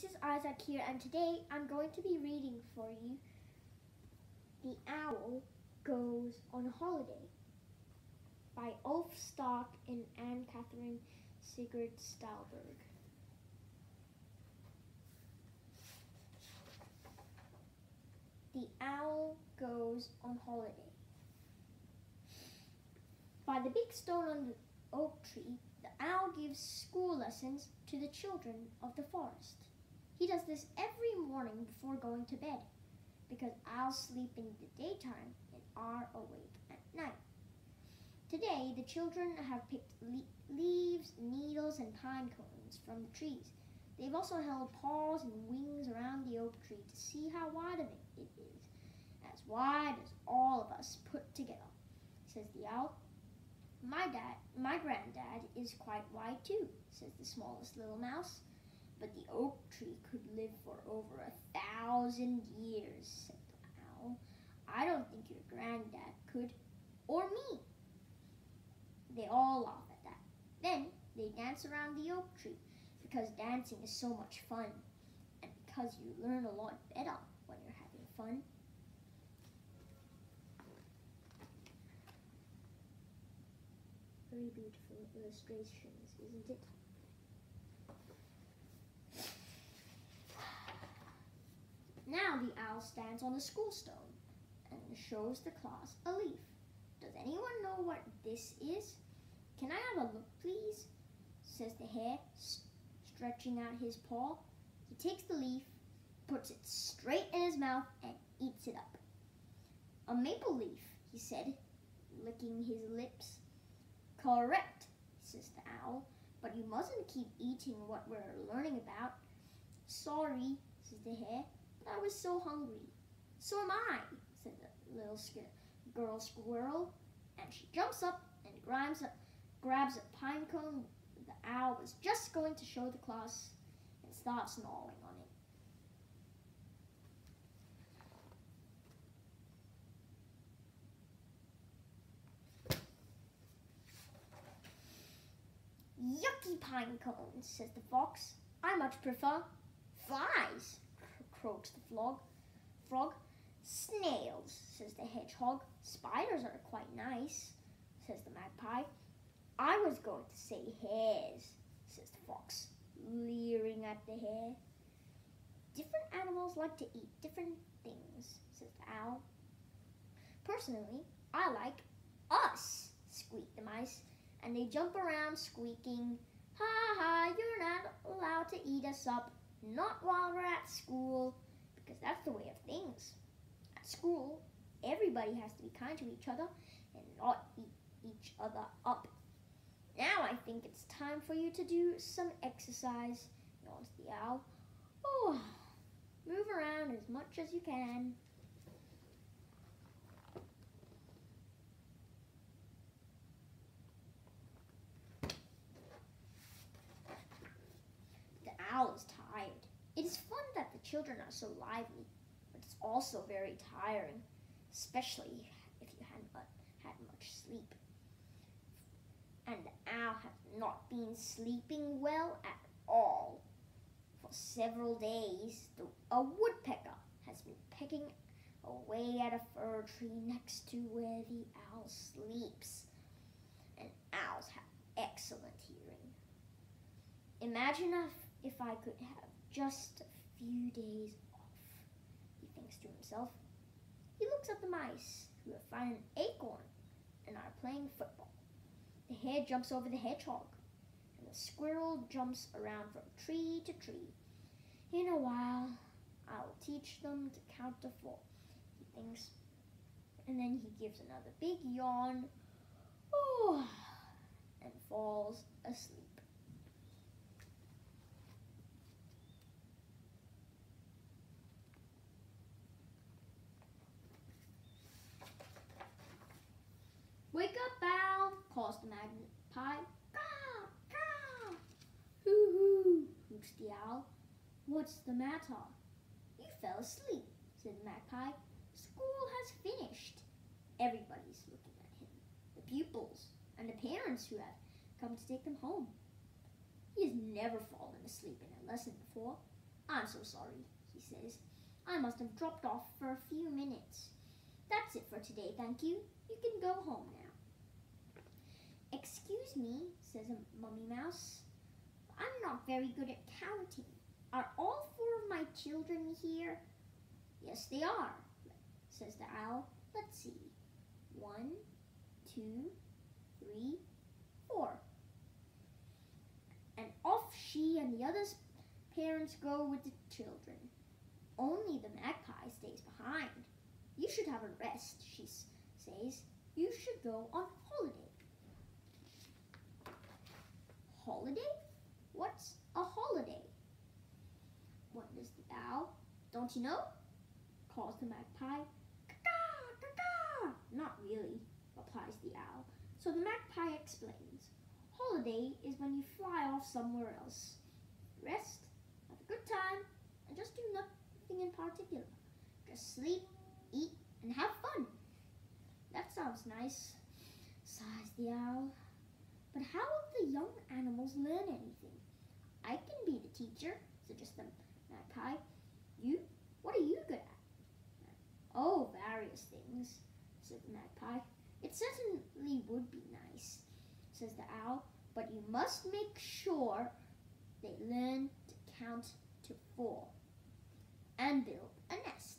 this is Isaac here, and today I'm going to be reading for you The Owl Goes on Holiday by Ulf Stark and Anne Catherine Sigurd Stalberg. The Owl Goes on Holiday. By the big stone on the oak tree, the owl gives school lessons to the children of the forest. He does this every morning before going to bed because owls sleep in the daytime and are awake at night. Today, the children have picked le- leaves, needles, and pine cones from the trees. They've also held paws and wings around the oak tree to see how wide of it it is, as wide as all of us put together, says the owl. My dad, my granddad is quite wide too, says the smallest little mouse. But the oak tree could live for over a thousand years, said the owl. I don't think your granddad could, or me. They all laugh at that. Then they dance around the oak tree because dancing is so much fun and because you learn a lot better when you're having fun. Very beautiful illustrations, isn't it? Now the owl stands on the school stone and shows the class a leaf. Does anyone know what this is? Can I have a look, please? says the hare, stretching out his paw. He takes the leaf, puts it straight in his mouth, and eats it up. A maple leaf, he said, licking his lips. Correct, says the owl, but you mustn't keep eating what we're learning about. Sorry, says the hare, I was so hungry. So am I, said the little girl squirrel, and she jumps up and grabs a, grabs a pine cone the owl was just going to show the class and starts gnawing on it. Yucky pine cones, says the fox. I much prefer flies, croaks the frog. Frog. Snails, says the hedgehog. Spiders are quite nice, says the magpie. I was going to say hares, says the fox, leering at the hare. Different animals like to eat different things, says the owl. Personally, I like us, squeak the mice, and they jump around squeaking, Ha ha, you're not allowed to eat us up, not while we're at school, because that's the way of things. At school, everybody has to be kind to each other and not eat each other up. Now I think it's time for you to do some exercise, yawns the owl. Oh, move around as much as you can. The owl is tired. It is fun that the children are so lively, but it's also very tiring, especially if you haven't had much sleep and the owl has not been sleeping well at all. For several days, the, a woodpecker has been pecking away at a fir tree next to where the owl sleeps. And owls have excellent hearing. Imagine if, if I could have just few days off, he thinks to himself. He looks at the mice, who have found an acorn and are playing football. The hare jumps over the hedgehog, and the squirrel jumps around from tree to tree. In a while, I'll teach them to count to four, he thinks. And then he gives another big yawn oh, and falls asleep. Wake up, The magpie. Caw, caw. Hoo hoo, hoots the owl. What's the matter? You fell asleep, said the magpie. School has finished. Everybody's looking at him. The pupils and the parents who have come to take them home. He has never fallen asleep in a lesson before. I'm so sorry, he says. I must have dropped off for a few minutes. That's it for today, thank you. You can go home now. Me, says a mummy mouse. I'm not very good at counting. Are all four of my children here? Yes, they are, says the owl. Let's see. One, two, three, four. And off she and the other parents go with the children. Only the magpie stays behind. You should have a rest, she says. You should go on holiday. Holiday? What's a holiday? wonders the owl. Don't you know? calls the magpie. Caw, caw, Not really, replies the owl. So the magpie explains. Holiday is when you fly off somewhere else. Rest, have a good time, and just do nothing in particular. Just sleep, eat, and have fun. That sounds nice, sighs the owl. But how will the young animals learn anything? I can be the teacher, suggests the magpie. You? What are you good at? Oh, various things, said the magpie. It certainly would be nice, says the owl, but you must make sure they learn to count to four and build a nest.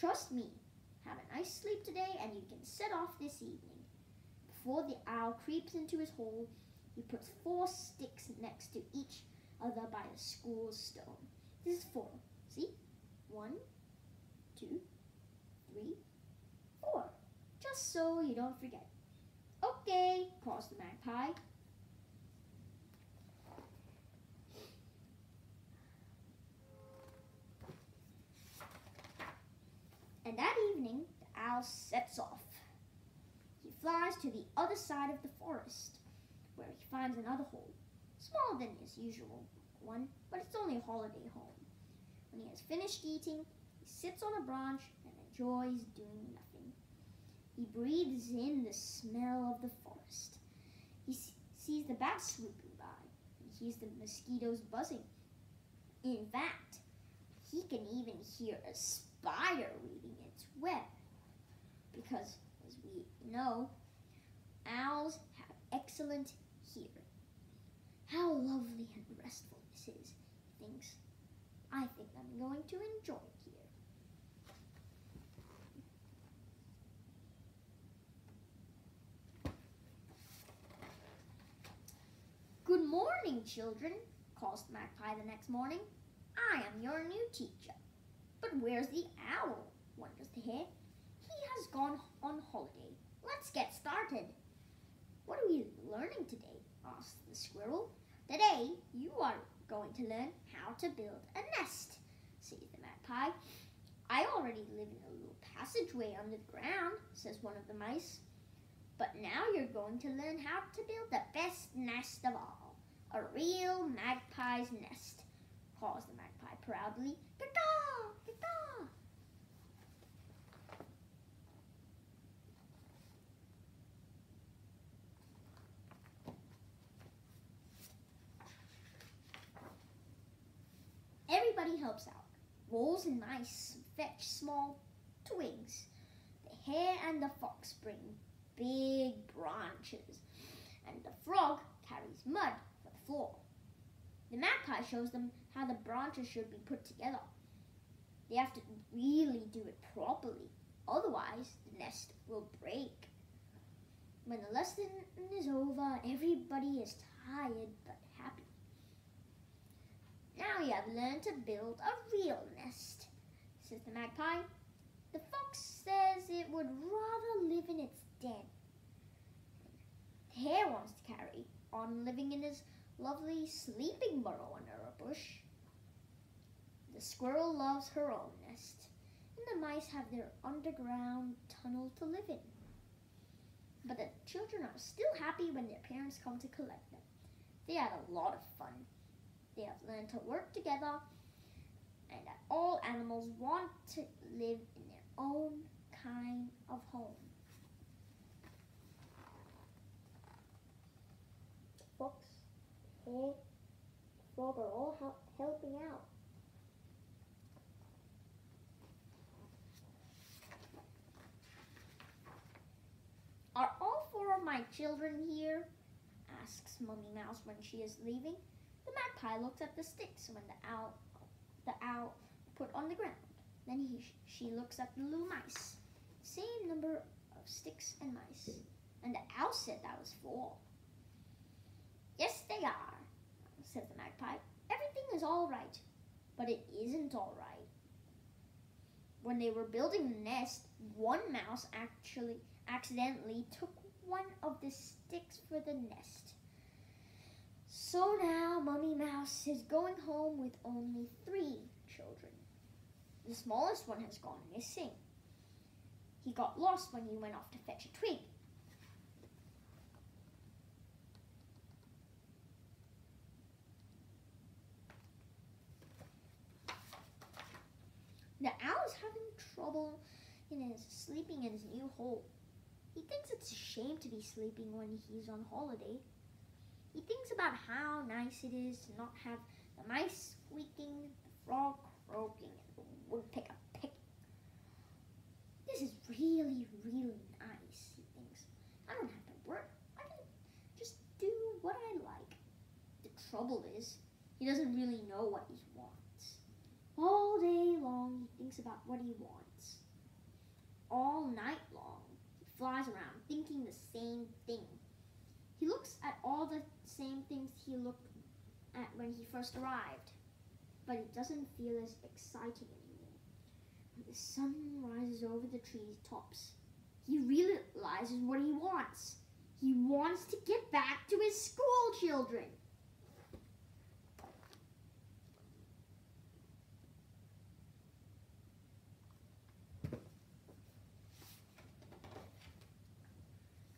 Trust me, have a nice sleep today and you can set off this evening. Before the owl creeps into his hole, he puts four sticks next to each other by the school's stone. This is four. See? One, two, three, four. Just so you don't forget. Okay, calls the magpie. And that evening, the owl sets off. He flies to the other side of the forest, where he finds another hole, smaller than his usual one, but it's only a holiday home. When he has finished eating, he sits on a branch and enjoys doing nothing. He breathes in the smell of the forest. He sees the bats swooping by. He hears the mosquitoes buzzing. In fact, he can even hear a spider weaving its web. Because, as we know, owls have excellent hearing. How lovely and restful this is, he thinks. I think I'm going to enjoy it here. Good morning, children, calls the magpie the next morning. I am your new teacher. But where's the owl? wonders the hare. He has gone on holiday. Let's get started. What are we learning today? Asks the squirrel. Today, you are going to learn how to build a nest, says the magpie. I already live in a little passageway under the ground, says one of the mice. But now you're going to learn how to build the best nest of all, a real magpie's nest, calls the magpie proudly. Caw-caw, Everybody helps out. Wolves and mice fetch small twigs. The hare and the fox bring big branches. And the frog carries mud for the floor. The magpie shows them how the branches should be put together. They have to really do it properly, otherwise the nest will break. When the lesson is over, everybody is tired but. Now you have learned to build a real nest, says the magpie. The fox says it would rather live in its den. The hare wants to carry on living in his lovely sleeping burrow under a bush. The squirrel loves her own nest, and the mice have their underground tunnel to live in. But the children are still happy when their parents come to collect them. They had a lot of fun. They have learned to work together and that all animals want to live in their own kind of home. Fox, Hare, Frog are all help helping out. Are all four of my children here? asks Mummy Mouse when she is leaving. The magpie looks at the sticks when the owl, the owl put on the ground. Then he, she looks at the little mice. Same number of sticks and mice. And the owl said that was four. Yes, they are, said the magpie. Everything is all right, but it isn't all right. When they were building the nest, one mouse actually accidentally took one of the sticks for the nest. So now Mummy Mouse is going home with only three children. The smallest one has gone missing. He got lost when he went off to fetch a twig. The owl is having trouble in his sleeping in his new hole. He thinks it's a shame to be sleeping when he's on holiday. He thinks about how nice it is to not have the mice squeaking, the frog croaking, and the woodpecker picking. This is really, really nice, he thinks. I don't have to work. I can just do what I like. The trouble is, he doesn't really know what he wants. All day long, he thinks about what he wants. All night long, he flies around thinking the same thing. He looks at all the same things he looked at when he first arrived, but it doesn't feel as exciting anymore. When the sun rises over the tree tops, he realizes what he wants. He wants to get back to his school children.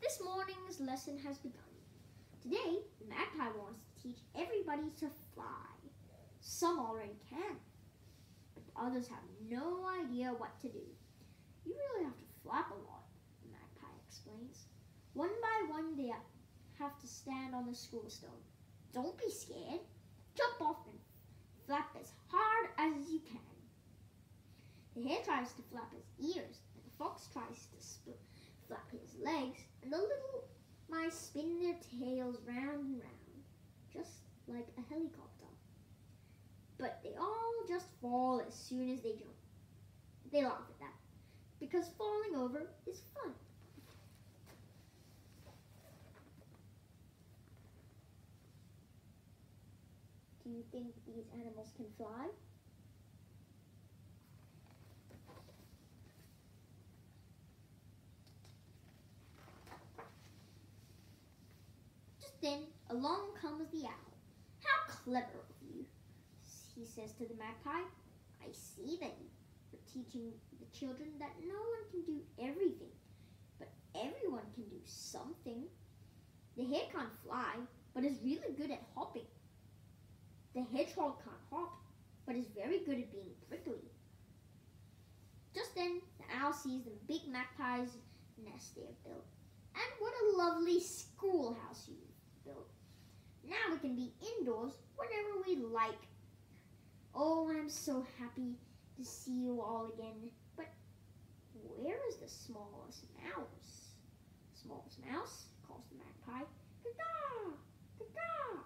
This morning's lesson has begun. Today, magpie wants to teach everybody to fly. Some already can, but others have no idea what to do. You really have to flap a lot, magpie explains. One by one, they have to stand on the school stone. Don't be scared. Jump off and flap as hard as you can. The hare tries to flap his ears, and the fox tries to flap his legs, and the little mice spin their tails round and round, just like a helicopter. But they all just fall as soon as they jump. They laugh at that, because falling over is fun. Do you think these animals can fly? Then along comes the owl. How clever of you, he says to the magpie. I see that you're teaching the children that no one can do everything, but everyone can do something. The hare can't fly, but is really good at hopping. The hedgehog can't hop, but is very good at being prickly. Just then, the owl sees the big magpie's nest they have built. And what a lovely schoolhouse you. Now we can be indoors whenever we like. Oh, I'm so happy to see you all again. But where is the smallest mouse? Smallest mouse, calls the magpie. Caw, caw.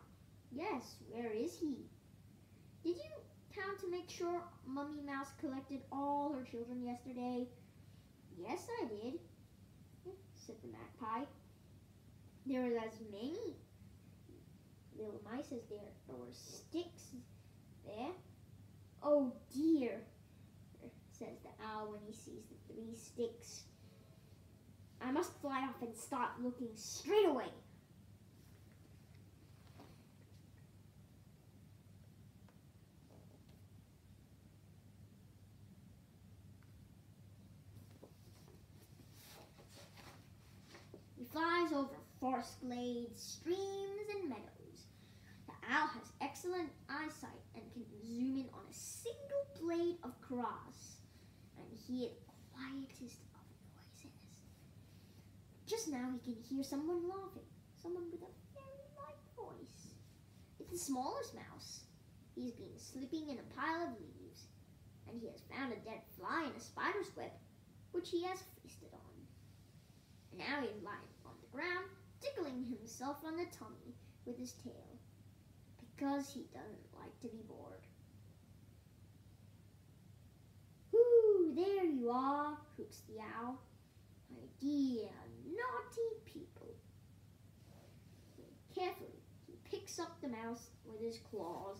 Yes, where is he? Did you count to make sure Mummy Mouse collected all her children yesterday? Yes, I did, said the magpie. There were as many little mice is there. There were sticks there. Oh dear, says the owl when he sees the three sticks. I must fly off and start looking straight away. He flies over forest glades, streams, and meadows. Owl has excellent eyesight and can zoom in on a single blade of grass and hear the quietest of voices. Just now he can hear someone laughing, someone with a very light voice. It's the smallest mouse. He's been sleeping in a pile of leaves, and he has found a dead fly in a spider's web, which he has feasted on. And now he's lying on the ground tickling himself on the tummy with his tail because he doesn't like to be bored. Whoo, there you are, hoots the owl. My dear naughty people. Carefully, he picks up the mouse with his claws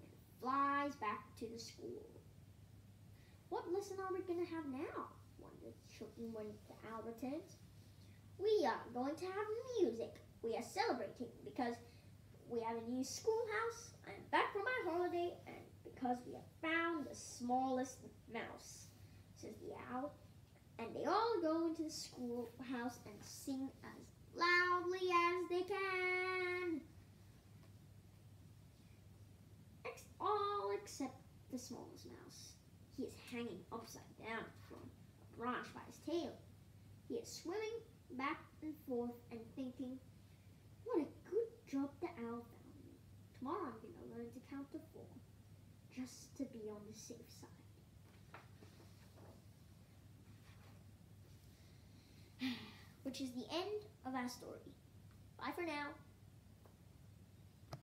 and flies back to the school. What lesson are we going to have now? wondered Chucky when the owl returns. We are going to have music. We are celebrating because we have a new schoolhouse. I'm back from my holiday and because we have found the smallest mouse, says the owl. And they all go into the schoolhouse and sing as loudly as they can. Ex- all except the smallest mouse. He is hanging upside down from a branch by his tail. He is swimming back and forth and thinking, what a job the owl found me. Tomorrow I'm going to learn to count to four, just to be on the safe side. Which is the end of our story. Bye for now.